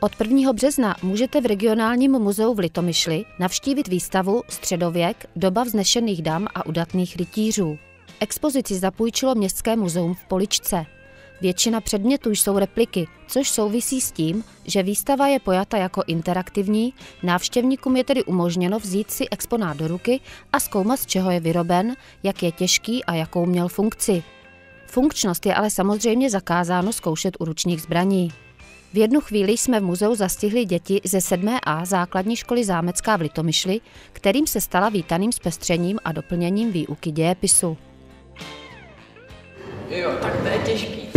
Od 1. března můžete v regionálním muzeu v Litomyšli navštívit výstavu Středověk, doba vznešených dam a udatných rytířů. Expozici zapůjčilo Městské muzeum v Poličce. Většina předmětů jsou repliky, což souvisí s tím, že výstava je pojata jako interaktivní, návštěvníkům je tedy umožněno vzít si exponát do ruky a zkoumat, z čeho je vyroben, jak je těžký a jakou měl funkci. Funkčnost je ale samozřejmě zakázáno zkoušet u ručních zbraní. V jednu chvíli jsme v muzeu zastihli děti ze 7A základní školy Zámecká v Litomyšli, kterým se stala vítaným zpestřením a doplněním výuky dějepisu. Jo, tak to je těžký.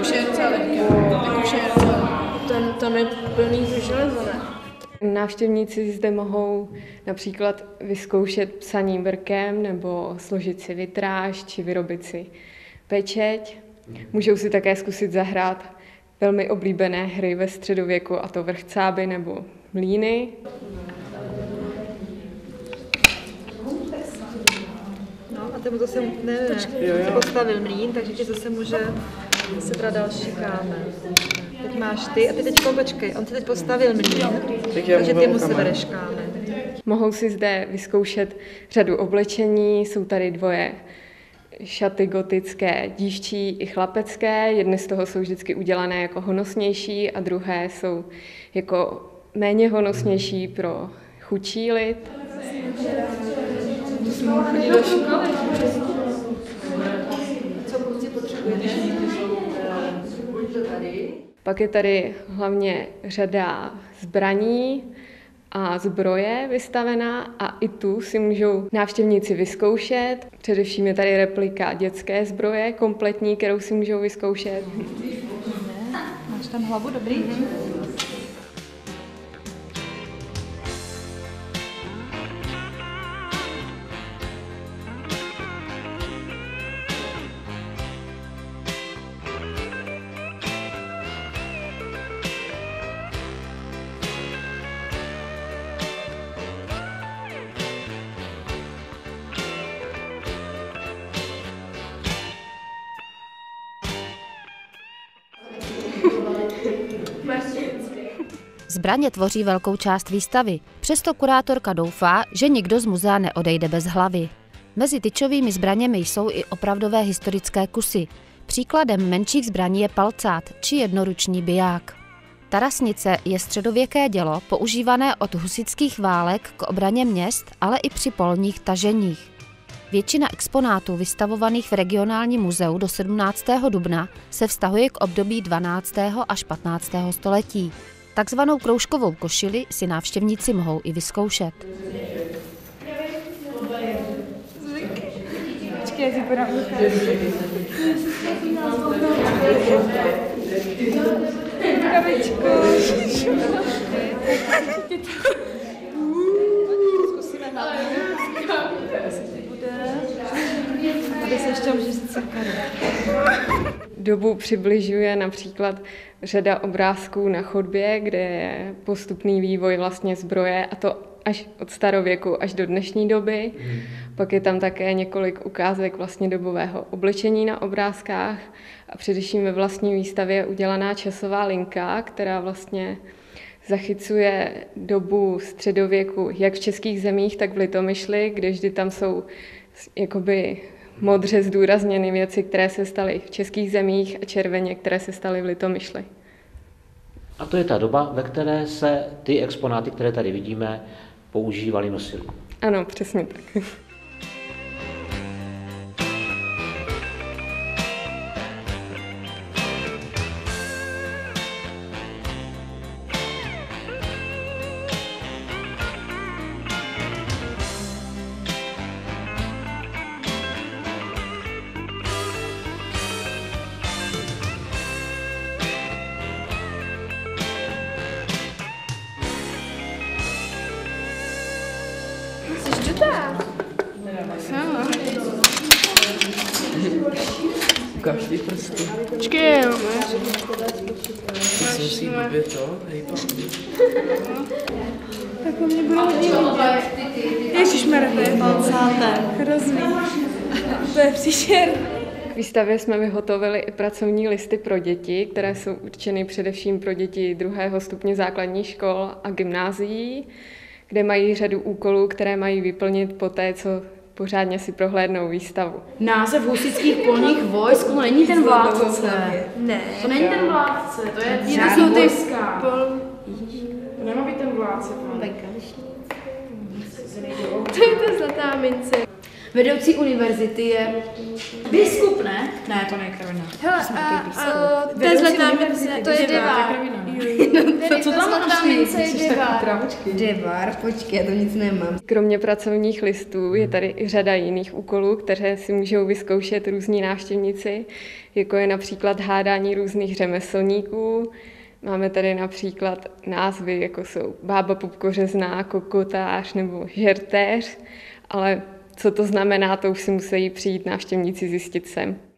Už je už je docela... Ten, ten je plný železo, ne? Návštěvníci zde mohou například vyzkoušet psaní brkem nebo složit si vitráž či vyrobit si pečeť. Můžou si také zkusit zahrát velmi oblíbené hry ve středověku, a to vrchcáby nebo mlíny. No a tomu zase ne, ne, ne. postavil mlín, takže ti zase může sebrat další kámen. Teď máš ty a ty teď počkej, on ti teď postavil mlín, takže ty mu sebereš kámen. Mohou si zde vyzkoušet řadu oblečení, jsou tady dvoje šaty gotické, dívčí i chlapecké. Jedny z toho jsou vždycky udělané jako honosnější a druhé jsou jako méně honosnější pro chudší lid. do školy. Pak je tady hlavně řada zbraní, a zbroje vystavená a i tu si můžou návštěvníci vyzkoušet. Především je tady replika dětské zbroje, kompletní, kterou si můžou vyzkoušet. Máš tam hlavu dobrý? Mm-hmm. Zbraně tvoří velkou část výstavy, přesto kurátorka doufá, že nikdo z muzea neodejde bez hlavy. Mezi tyčovými zbraněmi jsou i opravdové historické kusy. Příkladem menších zbraní je palcát či jednoruční biják. Tarasnice je středověké dělo používané od husických válek k obraně měst, ale i při polních taženích. Většina exponátů vystavovaných v regionálním muzeu do 17. dubna se vztahuje k období 12. až 15. století. Takzvanou kroužkovou košili si návštěvníci mohou i vyzkoušet. Aby se ještě může Dobu přibližuje například řada obrázků na chodbě, kde je postupný vývoj vlastně zbroje a to až od starověku až do dnešní doby. Hmm. Pak je tam také několik ukázek vlastně dobového oblečení na obrázkách a především ve vlastní výstavě je udělaná časová linka, která vlastně zachycuje dobu středověku jak v českých zemích, tak v Litomyšli, kde vždy tam jsou jakoby modře zdůrazněny věci, které se staly v českých zemích a červeně, které se staly v Litomyšli. A to je ta doba, ve které se ty exponáty, které tady vidíme, používaly, nosily. Ano, přesně tak. Ukáž ty prsty. Počkej, jo. Ty si blbě to, hej, Tak po mě budou vidět. Ježišmarja, to je palcáte. Hrozný. To je příšer. K výstavě jsme vyhotovili i pracovní listy pro děti, které jsou určeny především pro děti druhého stupně základních škol a gymnázií, kde mají řadu úkolů, které mají vyplnit po té, co pořádně si prohlédnou výstavu. Název husických polních vojsk, to není ten vládce. Ne. To není ten vládce, to je to jsou ty pol... To nemá být ten vládce. To je ta zlatá mince. Vedoucí univerzity je biskup, ne? Ne, to není kravina. Hele, a, a to je zlatá mince, to je devár. Co tam máš devár. Devar, počkej, já to nic nemám. Kromě pracovních listů je tady i řada jiných úkolů, které si můžou vyzkoušet různí návštěvníci, jako je například hádání různých řemeslníků, Máme tady například názvy, jako jsou bába pupkořezná, kokotář nebo žertéř, ale co to znamená, to už si musí přijít návštěvníci zjistit sem.